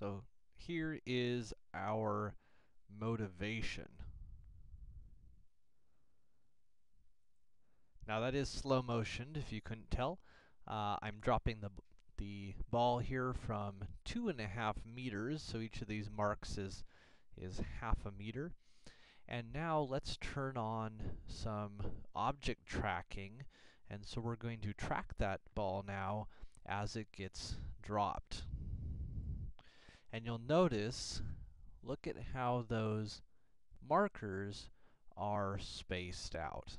So here is our motivation. Now that is slow motioned, if you couldn't tell. Uh, I'm dropping the, the ball here from two and a half meters, so each of these marks is, is half a meter. And now let's turn on some object tracking, and so we're going to track that ball now as it gets dropped. And you'll notice, look at how those markers are spaced out.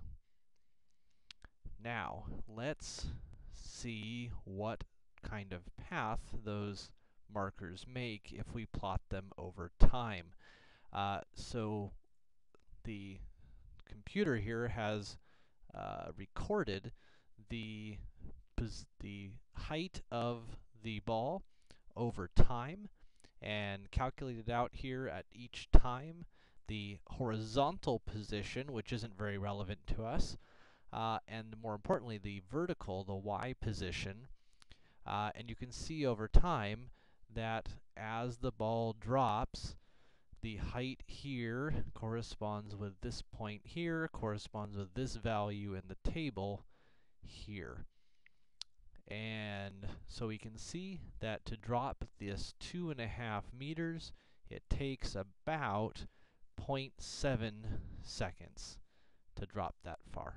Now, let's see what kind of path those markers make if we plot them over time. Uh, so, the computer here has uh, recorded the, the height of the ball over time and calculated out here at each time the horizontal position, which isn't very relevant to us, uh, and more importantly, the vertical, the y position. Uh, and you can see over time that as the ball drops, the height here corresponds with this point here, corresponds with this value in the table here. And so we can see that to drop this two and a half meters, it takes about 0.7 seconds to drop that far.